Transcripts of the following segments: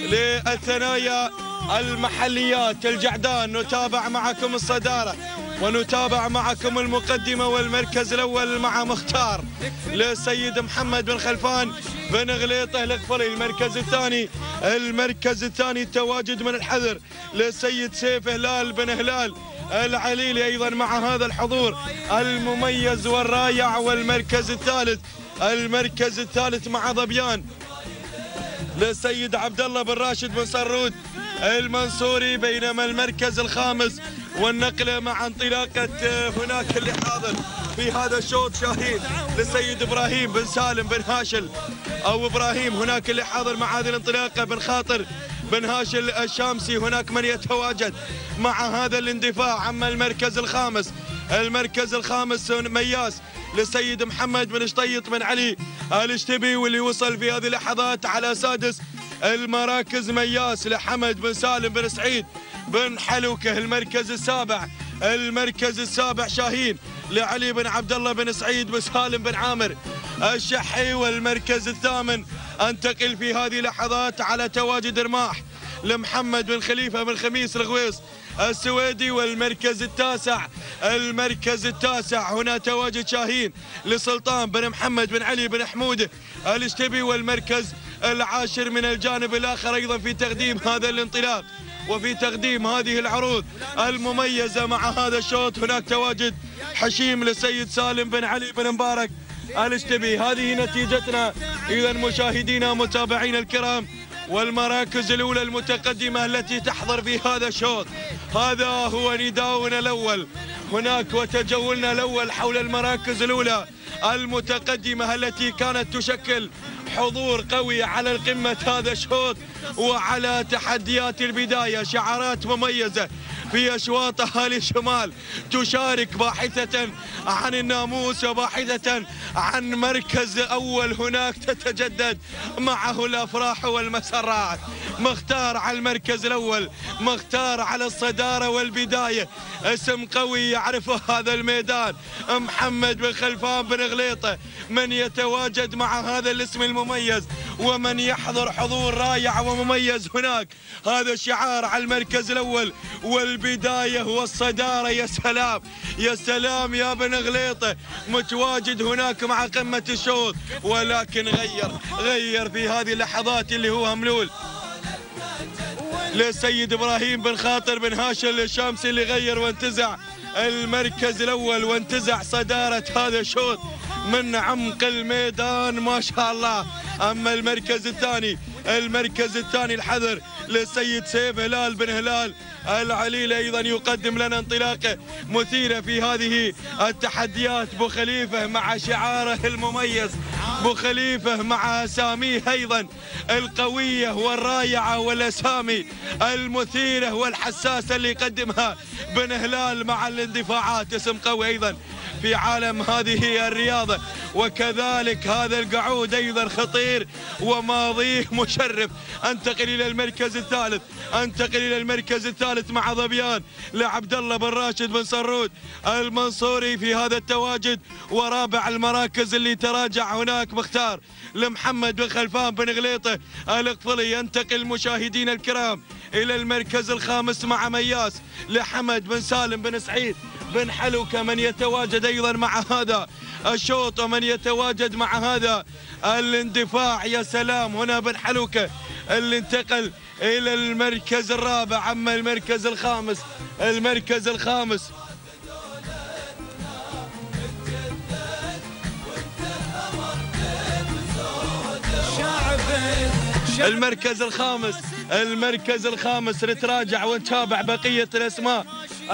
للثنايا المحليات الجعدان. نتابع معكم الصدارة ونتابع معكم المقدمة والمركز الأول مع مختار للسيد محمد بن خلفان بن غليطة الأغفري المركز الثاني المركز الثاني التواجد من الحذر للسيد سيف هلال بن هلال العليلي أيضا مع هذا الحضور المميز والرائع والمركز الثالث المركز الثالث مع ظبيان. للسيد عبد الله بن راشد بن سرود المنصوري بينما المركز الخامس والنقله مع انطلاقة هناك اللي حاضر في هذا الشوط شاهين للسيد إبراهيم بن سالم بن هاشل أو إبراهيم. هناك اللي حاضر مع هذه الانطلاقة بن خاطر بن هاشل الشامسي. هناك من يتواجد مع هذا الاندفاع. عما المركز الخامس المركز الخامس مياس للسيد محمد بن شطيط بن علي. الاشتبي واللي وصل في هذه اللحظات على سادس المراكز مياس لحمد بن سالم بن سعيد بن حلوكه. المركز السابع المركز السابع شاهين لعلي بن عبد الله بن سعيد بن سالم بن عامر. الشحي والمركز الثامن أنتقل في هذه اللحظات على تواجد رماح لمحمد بن خليفة بن خميس الغويص. السويدي والمركز التاسع المركز التاسع. هنا تواجد شاهين لسلطان بن محمد بن علي بن حموده الاشتبي والمركز العاشر من الجانب الآخر أيضا في تقديم هذا الانطلاق وفي تقديم هذه العروض المميزة مع هذا الشوط. هناك تواجد حشيم للسيد سالم بن علي بن مبارك. الاشتبي هذه نتيجتنا. اذا مشاهدينا متابعينا الكرام والمراكز الأولى المتقدمة التي تحضر في هذا الشوط. هذا هو نداؤنا الأول. هناك وتجولنا الأول حول المراكز الأولى. المتقدمة التي كانت تشكل حضور قوي على القمة هذا الشوط وعلى تحديات البداية. شعارات مميزة في أشواط أهالي الشمال تشارك باحثة عن الناموس وباحثة عن مركز أول. هناك تتجدد معه الأفراح والمسرات. مختار على المركز الأول مختار على الصدارة والبداية. اسم قوي يعرفه هذا الميدان. محمد بن خلفان بن غليطة من يتواجد مع هذا الاسم المميز ومن يحضر حضور رائع ومميز هناك. هذا الشعار على المركز الأول والبداية والصدارة يا سلام يا سلام يا بن غليطة. متواجد هناك مع قمة الشوط. ولكن غير غير في هذه اللحظات اللي هو ملول. للسيد إبراهيم بن خاطر بن هاشم الشامسي اللي غير وانتزع. المركز الأول وانتزع صدارة هذا الشوط من عمق الميدان ما شاء الله. أما المركز الثاني المركز الثاني الحذر للسيد سيف هلال بن هلال. العليل أيضا يقدم لنا انطلاقه مثيره في هذه التحديات. بو خليفة مع شعاره المميز. بو خليفة مع أساميه أيضا. القوية والرائعة والأسامي المثيرة والحساسة اللي يقدمها بن هلال مع الاندفاعات. اسم قوي أيضا. في عالم هذه الرياضة وكذلك هذا القعود أيضا خطير وماضيه مشرف. أنتقل إلى المركز الثالث أنتقل إلى المركز الثالث مع ظبيان لعبد الله بن راشد بن سرود المنصوري في هذا التواجد ورابع المراكز اللي تراجع هناك مختار لمحمد بن خلفان بن غليطة القفلي ينتقل مشاهدينا الكرام إلى المركز الخامس مع مياس لحمد بن سالم بن سعيد. بن حلوكة من يتواجد أيضا مع هذا. الشوط ومن يتواجد مع هذا. الاندفاع يا سلام. هنا بن حلوكة اللي انتقل إلى المركز الرابع. أما المركز الخامس المركز الخامس. المركز الخامس المركز الخامس. نتراجع ونتابع بقية الأسماء.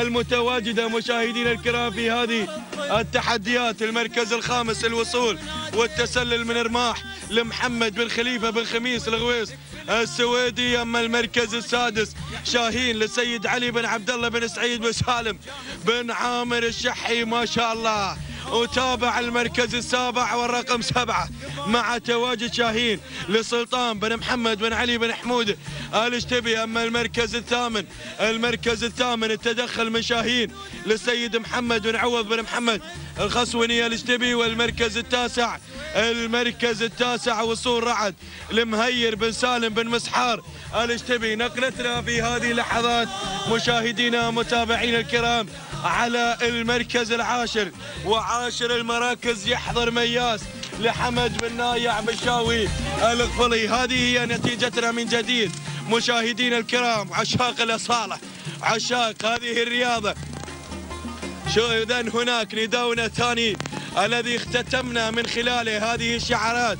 المتواجدة مشاهدينا الكرام في هذه التحديات المركز الخامس الوصول والتسلل من رماح لمحمد بن خليفة بن خميس الغويس السويدي. أما المركز السادس شاهين للسيد علي بن عبد الله بن سعيد بن سالم بن عامر الشحي ما شاء الله. وتابع المركز السابع والرقم سبعة مع تواجد شاهين لسلطان بن محمد بن علي بن حمود. الاشتبي أما المركز الثامن المركز الثامن التدخل من شاهين للسيد محمد بن عوض بن محمد. الخصوني الاشتبي والمركز التاسع المركز التاسع وصول رعد المهير بن سالم بن مسحار. الاشتبي نقلتنا في هذه اللحظات مشاهدينا متابعينا الكرام على المركز العاشر وعاشر المراكز يحضر مياس لحمد بن نايع بشاوي الغفلي. هذه هي نتيجتنا من جديد. مشاهدينا الكرام عشاق الأصالة عشاق هذه الرياضة. شو إذا هناك نداؤنا الثاني الذي اختتمنا من خلاله هذه الشعارات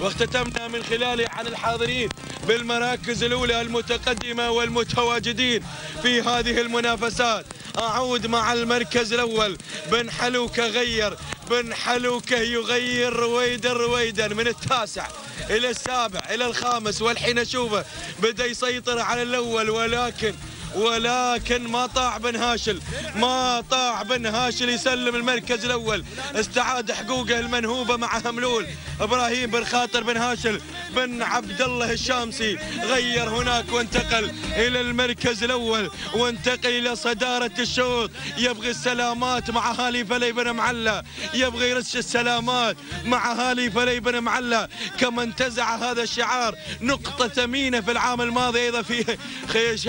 واختتمنا من خلاله عن الحاضرين بالمراكز الأولى المتقدمة والمتواجدين في هذه المنافسات. أعود مع المركز الأول. بن حلوكة غير بن حلوكة يغير رويدا رويدا من التاسع إلى السابع إلى الخامس. والحين أشوفه بدأ يسيطر على الأول ولكن ولكن ما طاع بن هاشل ما طاع بن هاشل يسلم المركز الأول. استعاد حقوقه المنهوبة مع هملول. إبراهيم بن خاطر بن هاشل بن عبد الله الشامسي غير هناك وانتقل إلى المركز الأول وانتقل إلى صدارة الشوط. يبغي السلامات مع هالي فلي بن معلى يبغي يرش السلامات مع هالي فلي بن معلى كما انتزع هذا الشعار. نقطة ثمينة في العام الماضي أيضا في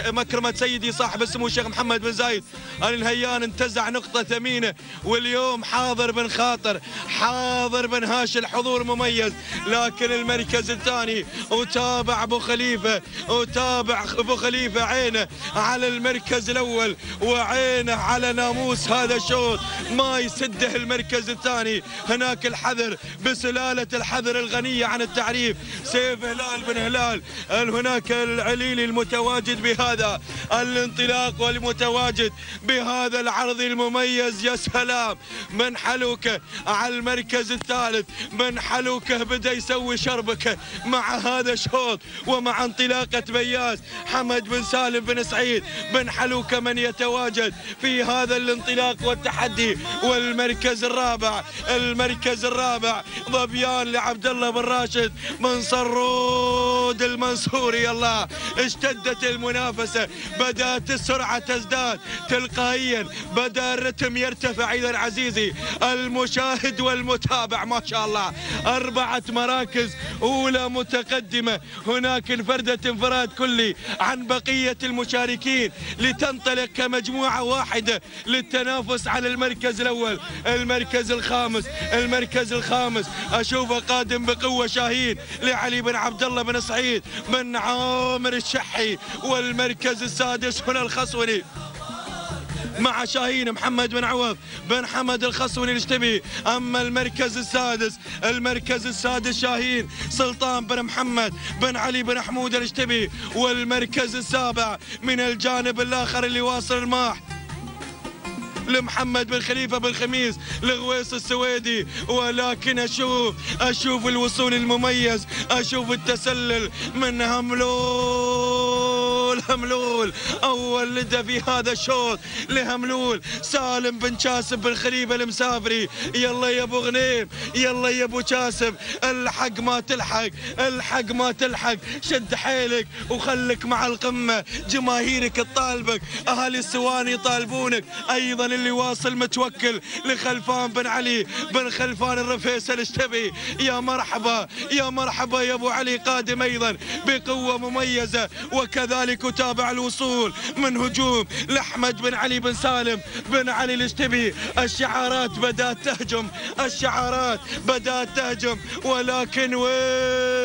مكرمة سيد سيدي صاحب السمو الشيخ محمد بن زايد. ال نهيان انتزع نقطة ثمينة واليوم حاضر بن خاطر حاضر بن هاشم حضور مميز. لكن المركز الثاني وتابع أبو خليفة وتابع أبو خليفة عينه على المركز الأول وعينه على ناموس هذا الشوط. ما يسده المركز الثاني. هناك الحذر بسلالة الحذر الغنية عن التعريف. سيف هلال بن هلال هناك العليلي المتواجد بهذا؟ الانطلاق والمتواجد بهذا العرض المميز. يا سلام من حلوكه على المركز الثالث؟ من حلوكه بدا يسوي شربكه مع هذا الشوط ومع انطلاقة بياس حمد بن سالم بن سعيد؟ بن حلوكه من يتواجد في هذا الانطلاق والتحدي؟ والمركز الرابع المركز الرابع ظبيان لعبد الله بن راشد من صرود المنصوري. الله اشتدت المنافسة بدأت السرعة تزداد. تلقائيا بدأ الرتم يرتفع إذا عزيزي المشاهد والمتابع ما شاء الله. أربعة مراكز أولى متقدمة. هناك انفردت انفراد كلي عن بقية المشاركين لتنطلق كمجموعة واحدة للتنافس على المركز الأول. المركز الخامس المركز الخامس. أشوفه قادم بقوة شاهين لعلي بن عبد الله بن سعيد بن عامر الشحي والمركز السادس. هنا الخصوني مع شاهين محمد بن عوض بن حمد الخصوني الاشتبي أما المركز السادس المركز السادس شاهين سلطان بن محمد بن علي بن حمود الاشتبي والمركز السابع من الجانب الآخر اللي واصل الماح لمحمد بن خليفة بن خميس لغويص السويدي. ولكن أشوف أشوف الوصول المميز أشوف التسلل من هملول هملول أول لدى في هذا الشوط لهملول. سالم بن شاسم بن خليفه المسافري. يلا يا أبو غنيم. يلا يا أبو شاسم الحق ما تلحق. الحق ما تلحق. شد حيلك وخلك مع القمة. جماهيرك تطالبك. اهالي السواني يطالبونك. أيضا اللي واصل متوكل لخلفان بن علي. بن خلفان الرفيس الاشتبي يا مرحبا. يا مرحبا يا أبو علي قادم أيضا. بقوة مميزة. وكذلك اتابع الوصول من هجوم لأحمد بن علي بن سالم بن علي الاشتبي. الشعارات بدأت تهجم. الشعارات بدأت تهجم. ولكن وين؟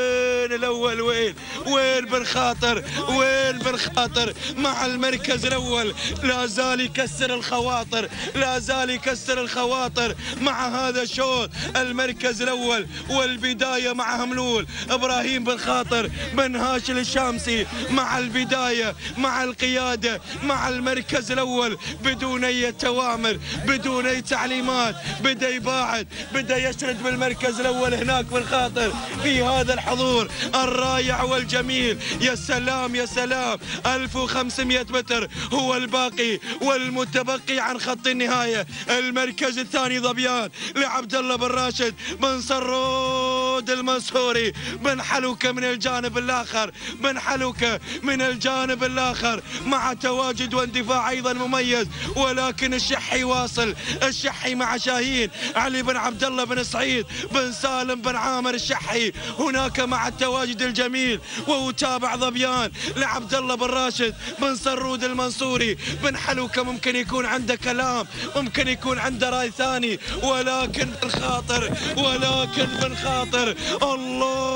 الأول؟ وين؟ وين بن خاطر وين بن خاطر مع المركز الأول. لا زال يكسر الخواطر. لا زال يكسر الخواطر. مع هذا الشوط المركز الأول والبداية مع هملول إبراهيم بن خاطر بن هاشم الشامسي مع البداية مع القيادة مع المركز الأول. بدون أي توامر بدون أي تعليمات. بدا يباعد بدا يشرد بالمركز الأول هناك بن خاطر في هذا الحضور الرائع والجميل. يا سلام يا سلام. 1500 متر هو الباقي والمتبقي عن خط النهاية. المركز الثاني ظبيان لعبد الله بن راشد. بن رود المنصوري بن حلوكة من الجانب الآخر بن حلوكة من الجانب الآخر. مع تواجد واندفاع أيضا مميز ولكن الشحي واصل الشحي مع شاهين. علي بن عبد الله بن سعيد بن سالم بن عامر الشحي. هناك مع التواجد الجميل وتابع ظبيان لعبد الله بن راشد بن سرود المنصوري. بن حلوكة ممكن يكون عنده كلام ممكن يكون عنده رأي ثاني ولكن بالخاطر ولكن بالخاطر الله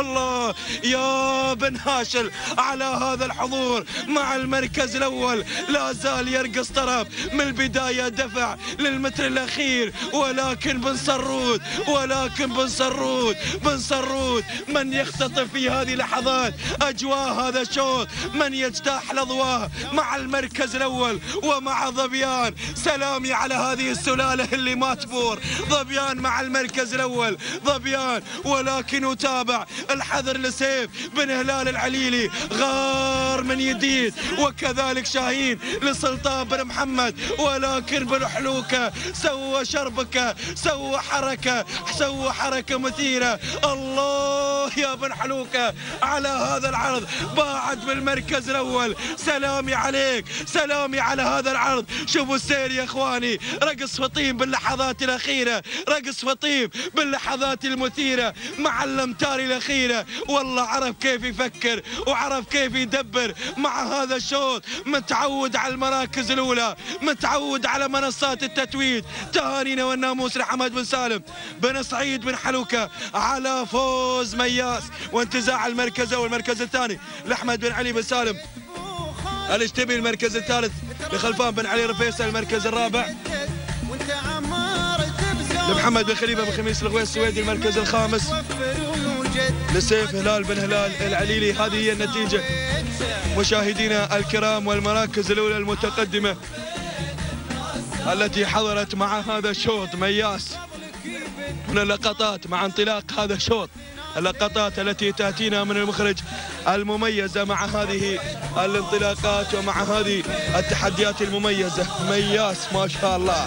الله يا بن هاشل على هذا الحضور مع المركز الأول. لا زال يرقص طرف من البداية دفع للمتر الأخير. ولكن بن سرود ولكن بن سرود بن سرود من يختطف في هذه اللحظات أجواء هذا الشوط. من يجتاح الأضواء مع المركز الأول. ومع ظبيان سلامي على هذه السلالة اللي ما تبور. ظبيان مع المركز الأول. ظبيان ولكن اتابع الحذر لسيف بن هلال العليلي غار من يديد وكذلك شاهين لسلطان بن محمد. ولكن بن حلوكة سوى شربكة سوى حركة سوى حركة مثيرة. الله يا بن حلوكة على هذا العرض باعد بالمركز الأول. سلامي عليك سلامي على هذا العرض. شوفوا السير يا إخواني رقص فطيم باللحظات الأخيرة رقص فطيم باللحظات المثيرة. مع الامتار الاخيره والله عرف كيف يفكر وعرف كيف يدبر مع هذا الشوط. متعود على المراكز الأولى متعود على منصات التتويج. تهانينا والناموس لحمد بن سالم. بن سعيد بن حلوكة على فوز مياس وانتزاع المركز الأول المركز الثاني لأحمد بن علي بن سالم. الاشتبي المركز الثالث؟ لخلفان بن علي رفيسه المركز الرابع. لمحمد بن خليفة بن خميس الغويس السويدي المركز الخامس. لسيف هلال بن هلال العليلي. هذه هي النتيجة. مشاهدينا الكرام والمراكز الأولى المتقدمة التي حضرت مع هذا الشوط مياس. هنا لقطات مع انطلاق هذا الشوط اللقطات التي تأتينا من المخرج المميزة مع هذه الانطلاقات ومع هذه التحديات المميزة. مياس ما شاء الله.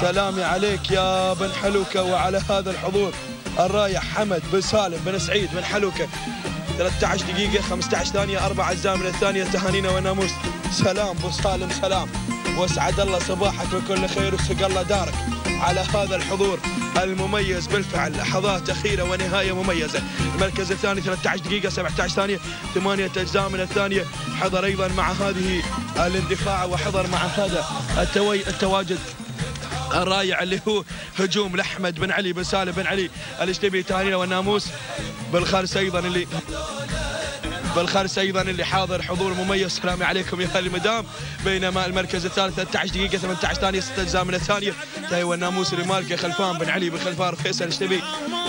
سلامي عليك يا بن حلوكه وعلى هذا الحضور. الرايح حمد بن سالم بن سعيد بن حلوكة. 13 دقيقة 15 ثانية أربع أجزاء من الثانية تهانينا وناموس. سلام بو سالم سلام. واسعد الله صباحك بكل خير وسق الله دارك على هذا الحضور المميز بالفعل. لحظات أخيرة ونهاية مميزة. المركز الثاني 13 دقيقة 17 ثانية ثمانية أجزاء من الثانية. حضر أيضا مع هذه الاندفاع وحضر مع هذا التواجد. الرايع اللي هو هجوم لأحمد بن علي بن سالم بن علي. الاشتبي تهانينا والناموس بالخارس أيضا اللي بالخارس أيضا اللي حاضر حضور مميز. سلامي عليكم يا أهل المدام بينما المركز الثالث 13 دقيقة 18 ثانية 6 أجزاء من الثانية. تاي الناموس اللي مالكه خلفان بن علي بن خلفان فيصل الاشتبي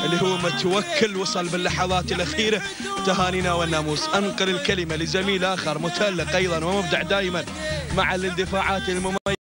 اللي هو متوكل وصل باللحظات الأخيرة. تهانينا والناموس أنقل الكلمة لزميل آخر متالق أيضا ومبدع دائما مع الاندفاعات المميزة.